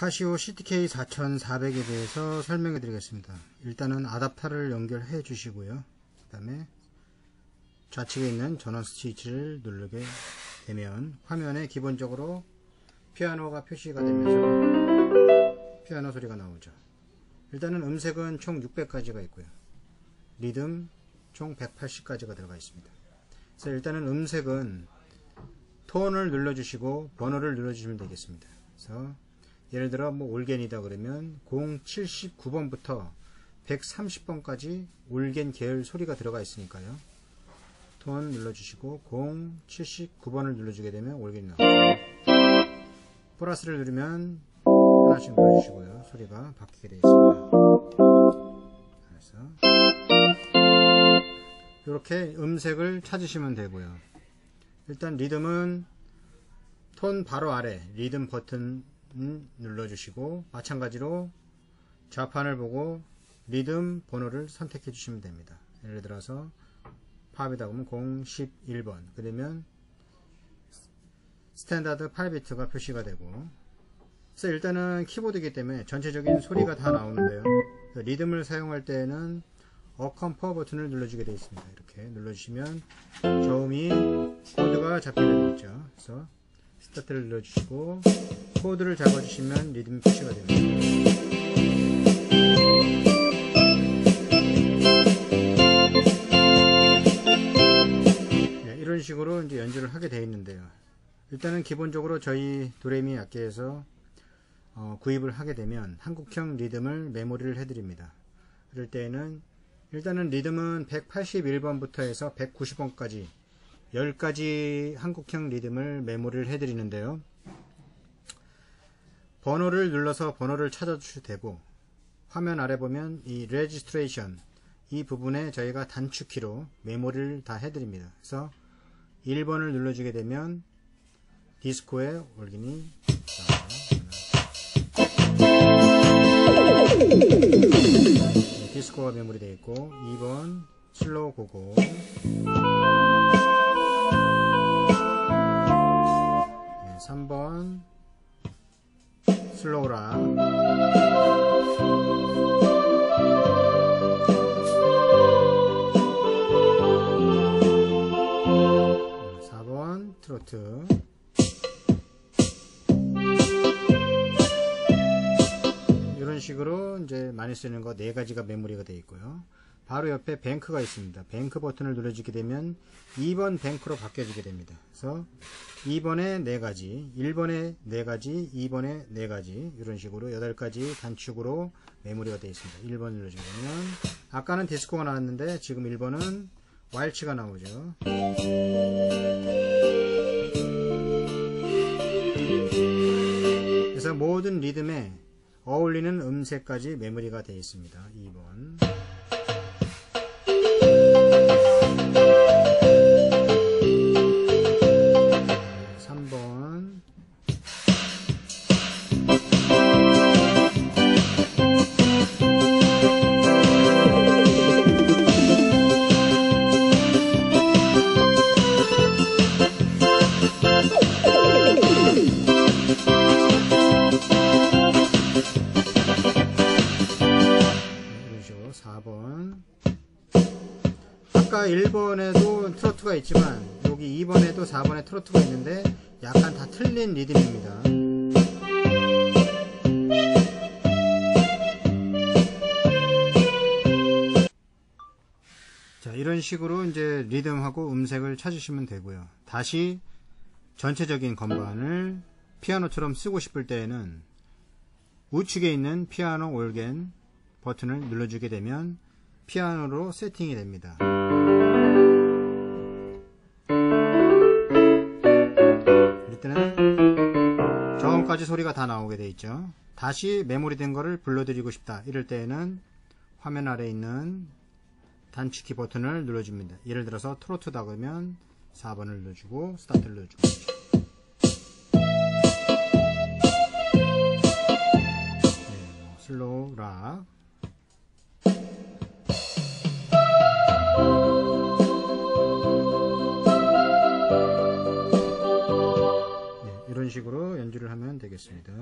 카시오 CTK 4400에 대해서 설명해 드리겠습니다. 일단은 아답터를 연결해 주시고요. 그 다음에 좌측에 있는 전원 스위치를 누르게 되면 화면에 기본적으로 피아노가 표시가 되면서 피아노 소리가 나오죠. 일단은 음색은 총 600가지가 있고요. 리듬 총 180가지가 들어가 있습니다. 그래서 일단은 음색은 톤을 눌러주시고 번호를 눌러주시면 되겠습니다. 그래서 예를 들어 뭐 올겐이다 그러면 079번부터 130번까지 올겐 계열 소리가 들어가 있으니까요. 톤 눌러주시고 079번을 눌러주게 되면 올겐이 나오죠. 플러스를 누르면 하나씩 눌러주시고요. 소리가 바뀌게 되어 있습니다. 그래서 이렇게 음색을 찾으시면 되고요. 일단 리듬은 톤 바로 아래 리듬 버튼 눌러주시고 마찬가지로 좌판을 보고 리듬 번호를 선택해 주시면 됩니다. 예를 들어서 팝이다 보면 011번 그러면 standard 8비트가 표시가 되고 그래서 일단은 키보드이기 때문에 전체적인 소리가 다 나오는데요. 리듬을 사용할 때는 어컴퍼 버튼을 눌러주게 되어 있습니다. 이렇게 눌러주시면 저음이 코드가 잡히게 되어 있죠. 그래서 스타트를 눌러주시고 코드를 잡아주시면 리듬 표시가 됩니다. 네, 이런 식으로 이제 연주를 하게 되어 있는데요. 일단은 기본적으로 저희 도레미 악기에서 어, 구입을 하게 되면 한국형 리듬을 메모리를 해드립니다. 그럴 때에는 일단은 리듬은 181번부터 해서 190번까지 10가지 한국형 리듬을 메모리를 해드리는데요. 번호를 눌러서 번호를 찾아주셔도 되고 화면 아래 보면 이 registration 이 부분에 저희가 단축키로 메모리를 다 해드립니다. 그래서 1번을 눌러주게 되면 디스코의 네, 디스코가 메모리 되어 있고 2번 슬로우 고고 3번. 슬로우라 4번 트로트. 이런 식으로 이제 많이 쓰는 거 네 가지가 메모리가 되어 있고요. 바로 옆에 뱅크가 있습니다. 뱅크 버튼을 눌러주게 되면 2번 뱅크로 바뀌어지게 됩니다. 그래서 2번에 4가지, 1번에 4가지, 2번에 4가지 이런 식으로 8가지 단축으로 메모리가 되어 있습니다. 1번 눌러주게 되면 아까는 디스코가 나왔는데 지금 1번은 왈츠가 나오죠. 그래서 모든 리듬에 어울리는 음색까지 메모리가 되어 있습니다. 2번 3번 아까 1번에도 트로트가 있지만 여기 2번에도 4번에 트로트가 있는데 약간 다 틀린 리듬입니다. 자 이런 식으로 이제 리듬하고 음색을 찾으시면 되고요. 다시 전체적인 건반을 피아노처럼 쓰고 싶을 때에는 우측에 있는 피아노 올겐 버튼을 눌러주게 되면 피아노로 세팅이 됩니다. 이럴 때는 저음까지 소리가 다 나오게 되어 있죠. 다시 메모리 된 거를 불러드리고 싶다. 이럴 때에는 화면 아래 있는 단축키 버튼을 눌러줍니다. 예를 들어서 트로트다 그러면 4번을 눌러주고 스타트를 눌러주고 되겠습니다.